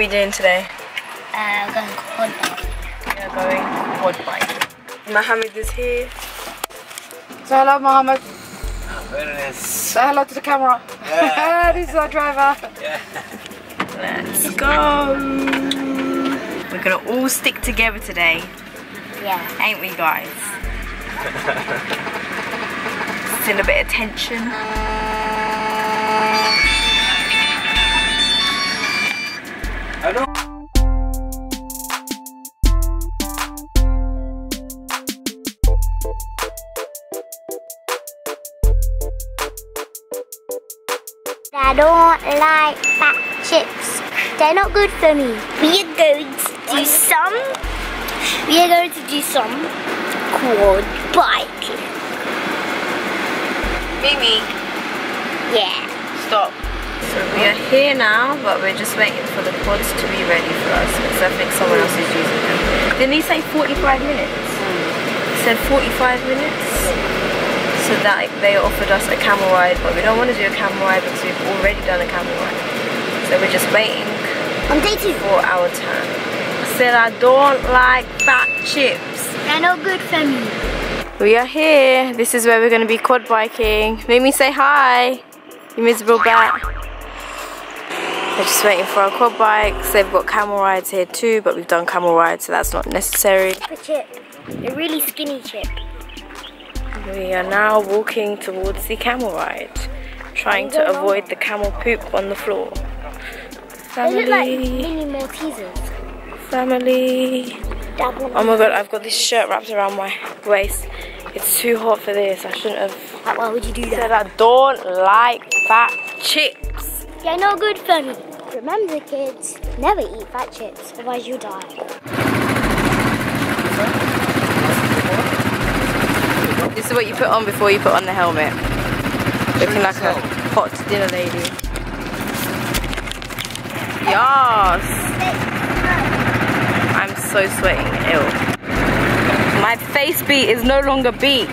we doing today? Uh, going quad bike. We are going quad bike. Mohammed is here. Say hello, Mohammed. There. Say hello to the camera. Yeah. this is our driver. Let's go. We're gonna all stick together today, Yeah. ain't we guys? Still a bit of tension. They're not good for me. We are going to do some. We are going to do some quad biking. Mimi, Yeah. stop. So we are here now, but we're just waiting for the quads to be ready for us because I think someone else is using them. Didn't he say 45 minutes? Hmm. He said 45 minutes. So that they offered us a camel ride, but we don't want to do a camel ride because we've already done a camel ride. So we're just waiting Day two. for our turn. I said I don't like fat chips. They're no good for me. We are here. This is where we're going to be quad biking. Mimi, say hi. You miserable bat. We're just waiting for our quad bikes. They've got camel rides here too, but we've done camel rides, so that's not necessary. The chip. A really skinny chip. We are now walking towards the camel ride, trying to avoid the camel poop on the floor. They look like Family, mini Maltesers. family. Double. Oh my god, I've got this shirt wrapped around my waist. It's too hot for this. I shouldn't have Why would you do said that? I don't like fat chips. They're not good for me. Remember, kids, never eat fat chips, otherwise you die. This is what you put on before you put on the helmet. Looking like a hot dinner lady. Yes! I'm so sweating. Ew. My face beat is no longer beat.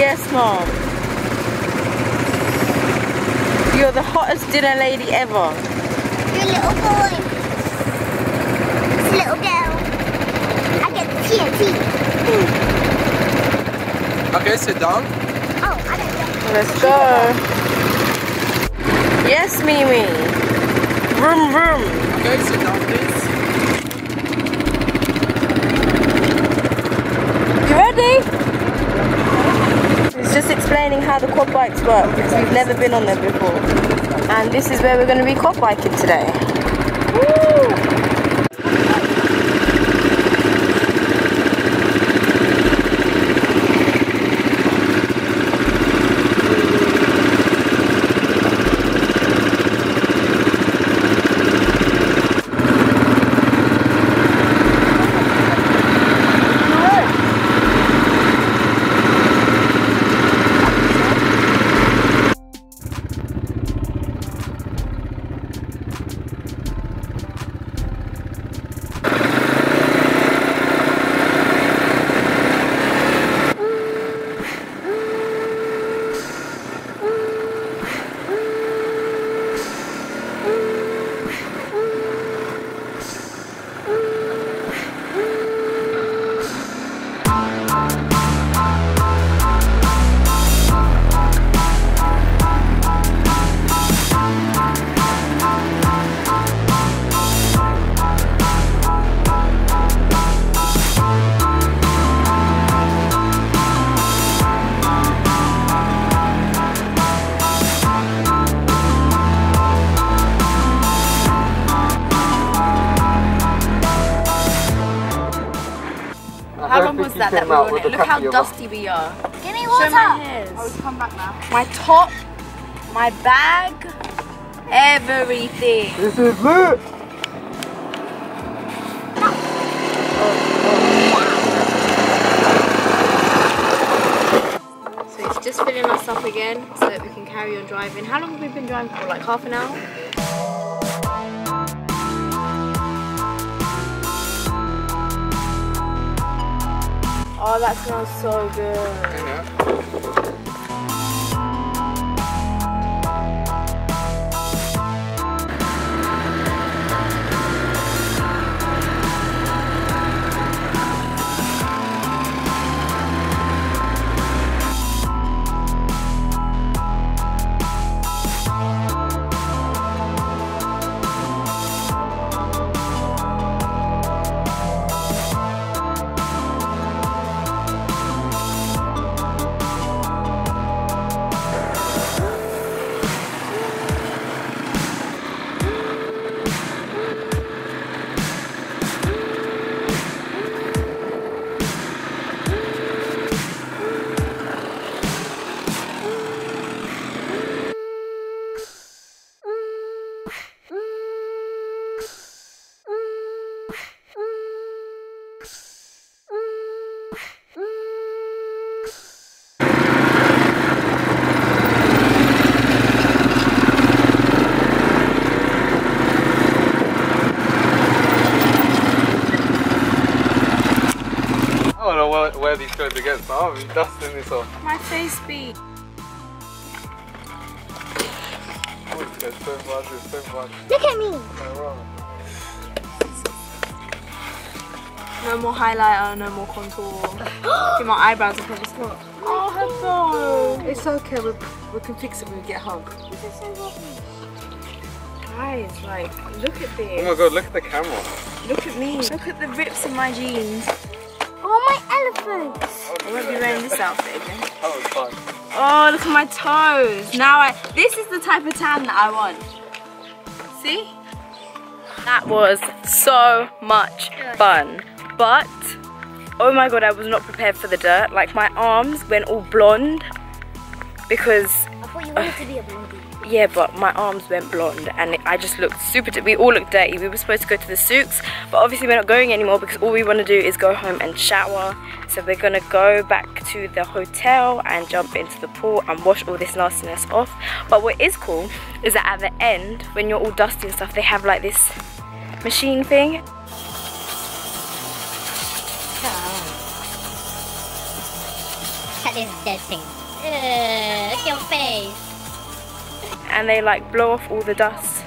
Yes, mom. You're the hottest dinner lady ever. You're a little boy. It's a little girl. I get TNT. Okay, sit down. Oh, I don't get Let's go. Yes, Mimi. Vroom vroom. Okay, sit down, please. You ready? It's just explaining how the quad bikes work because we've never been on them before. And this is where we're going to be quad biking today. Woo! Long was that that we were on it? Look how dusty we are. Give me Show my hairs. Come back now. My top, my bag, everything. This is lit. So it's just filling us up again so that we can carry on driving. How long have we been driving for? Like half an hour? Oh, that smells so good. Wear these clothes against my arm. You're dusting this off. My face beat. Oh, there's so much, there's so much. Look at me. Oh. No more highlighter, no more contour. See, my eyebrows are probably still. Oh, hello. It's okay, we, we can fix it when we get home. Guys, like, look at this. Oh my god, look at the camera. Look at me. Look at the rips in my jeans. Oh, elephants. I won't be wearing this outfit again. That fun. Oh, look at my toes. Now I, this is the type of tan that I want. See? That was so much fun. But, oh my god, I was not prepared for the dirt. Like my arms went all blonde because I thought you wanted to be a blondie. Yeah, but my arms went blonde and I just looked super, we all looked dirty. We were supposed to go to the souks, but obviously we're not going anymore because all we want to do is go home and shower. So we're gonna go back to the hotel and jump into the pool and wash all this nastiness off. But what is cool is that at the end, when you're all dusty and stuff, they have like this machine thing. Oh. Cut this dead thing. Ugh, your face. And they like blow off all the dust.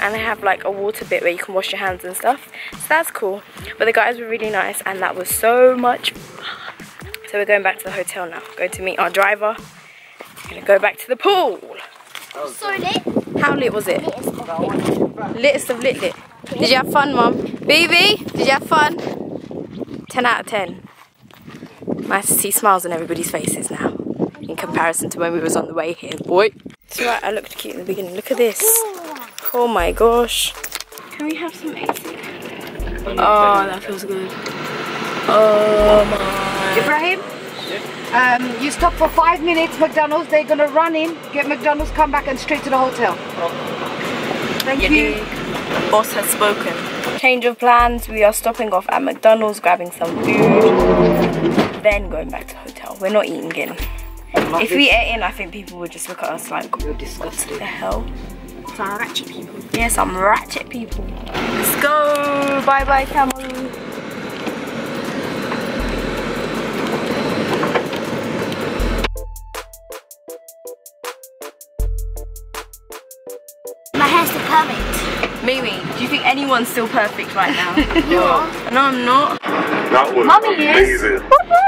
And they have like a water bit where you can wash your hands and stuff. So that's cool. But the guys were really nice and that was so much fun. So we're going back to the hotel now. Going to meet our driver. We're gonna go back to the pool. So lit. how lit was it? Lit litest of lit lit. Did you have fun mom baby did you have fun? 10 out of 10 nice to see smiles on everybody's faces now in comparison to when we was on the way here. Boy it's right I looked cute in the beginning look at this Oh my gosh. Can we have some AC? Oh, that feels good. Oh my. Ibrahim, um, you stop for five minutes, McDonald's. They're gonna run in, get McDonald's, come back, and straight to the hotel. Thank you. Boss has spoken. Change of plans. We are stopping off at McDonald's, grabbing some food, then going back to the hotel. We're not eating in. If we ate in, I think people would just look at us like, You're what disgusting. the hell? Some ratchet people. Yeah, some ratchet people. Let's go. Bye bye, camel. My hair's still perfect. Mimi, do you think anyone's still perfect right now? You are. no, I'm not. That was Mummy is. amazing. Woohoo, that was so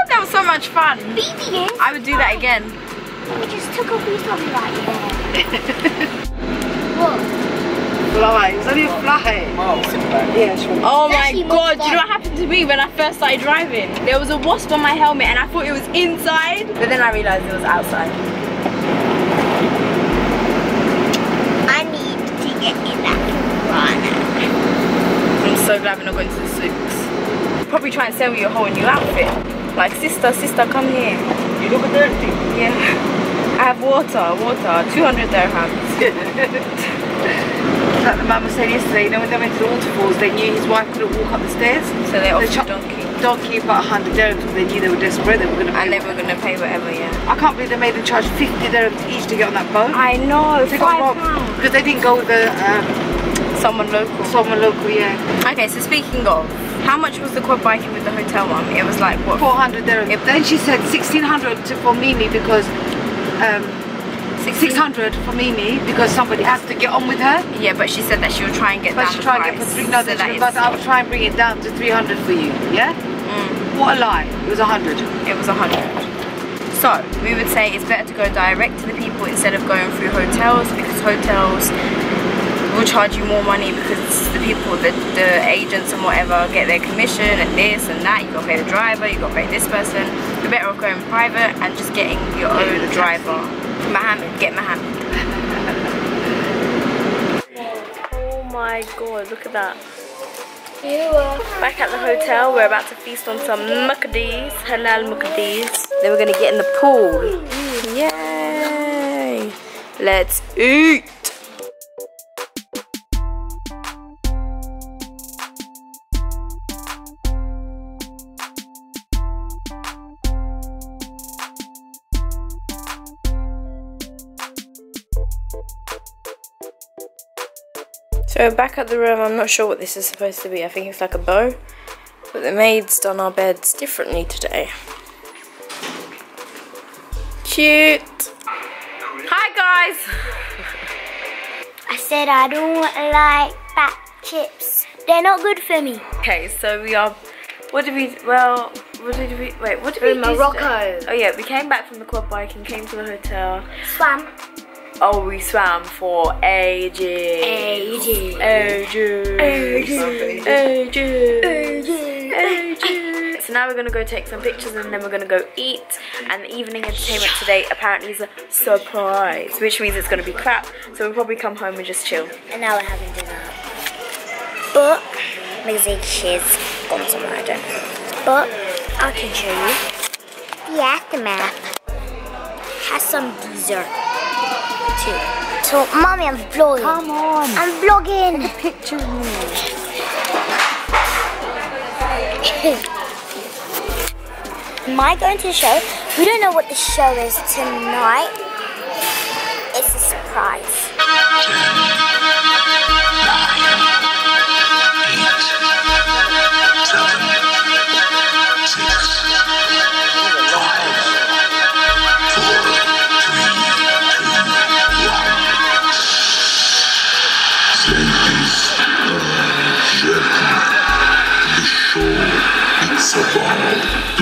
much fun. Baby is. I would do that again. We just took off his body right there. Whoa. Fly. It's only a fly. Yeah, sure. Oh my god, do you know what happened to me when I first started driving? There was a wasp on my helmet and I thought it was inside, but then I realised it was outside. I need to get in that run. I'm so glad we're not going to the souks. Probably try and sell you a whole new outfit. Like, sister, sister, come here. You look dirty. Yeah. I have water, water, 200 dirhams. Like the mama said yesterday, you know when they went to the waterfalls, they knew his wife couldn't walk up the stairs. So they offered a donkey. Donkey about 100 dirhams because they knew they were desperate. They were going to pay. And they were going to pay whatever, yeah. I can't believe they made them charge 50 dirhams each to get on that boat. I know, They got robbed pounds. because they didn't go with the um, Someone local. someone local. Yeah, Okay, so speaking of, how much was the quad biking with the hotel one? It was like, what, 400 dirhams. Then she said 1600 to, for Mimi because um, 600 for Mimi because somebody has to get on with her. Yeah, but she said that she would try and get But down she the tried to get for three. No, so that that she, is- but I will try and bring it down to 300 for you. Yeah. Mm. What a lie! It was 100. it was a hundred. So we would say it's better to go direct to the people instead of going through hotels because hotels will charge you more money because the people, the, the agents and whatever get their commission and this and that. You got to pay the driver, you got to pay this person. You're better off going private and just getting your own driver. Mohammed, get Mohammed. oh my god, look at that. Back at the hotel, we're about to feast on some Maccy D's, halal Maccy D's. Then we're gonna get in the pool. Mm. Yay! Let's eat! So back at the room, I'm not sure what this is supposed to be. I think it's like a bow. But the maid's done our beds differently today. Cute. Hi guys. I said I don't like fat chips. They're not good for me. Okay, so we are. What did we? Well, what did we? Wait, what did We're we in do? Morocco. Oh yeah, we came back from the quad bike and came to the hotel. Swam. Oh, we swam for ages. Ages. Ages. Ages. Ages. Ages. ages. So now we're gonna go take some pictures and then we're gonna go eat. And the evening entertainment today apparently is a surprise, which means it's gonna be crap. So we'll probably come home and just chill. And now we're having dinner. But music she's gone somewhere, I don't know. But I can show you. The aftermath has some dessert too. So mommy I'm vlogging. Come on. I'm vlogging. Picture me. Am I going to the show? We don't know what the show is tonight. It's a surprise.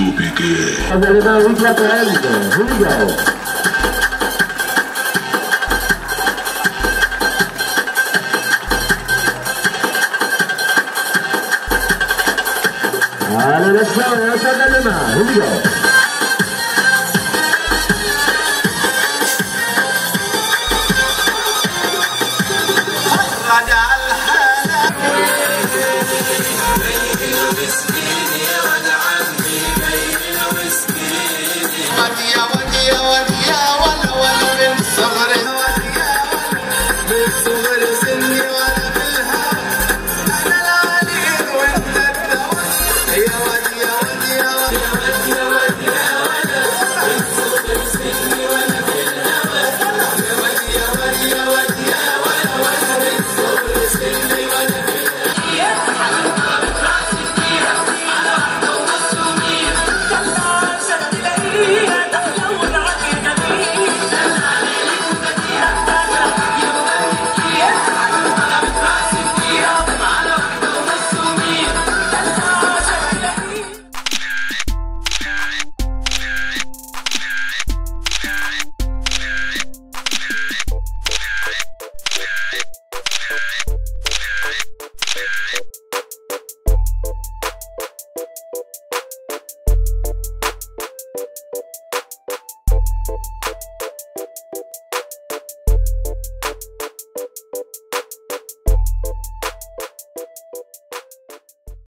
To begin. I'm gonna go ultra. Here we go. Allez, let's go. Ultra Here we go.